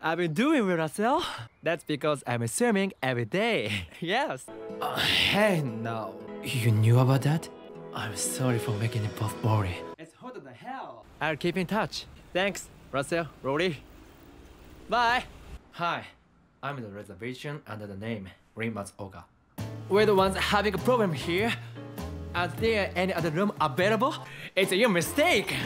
I've been doing with Russell. That's because I'm swimming every day. yes. Uh, hey, now. You knew about that? I'm sorry for making it both boring. It's hotter than hell. I'll keep in touch. Thanks, Russell, Rory. Bye. Hi, I'm the reservation under the name Rin Matsuoka. We're the ones having a problem here. Are there any other room available? It's your mistake.